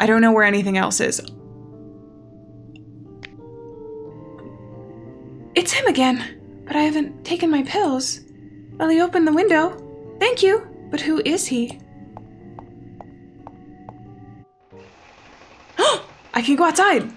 I don't know where anything else is. It's him again, but I haven't taken my pills. Well, he opened the window. Thank you. But who is he? I can go outside.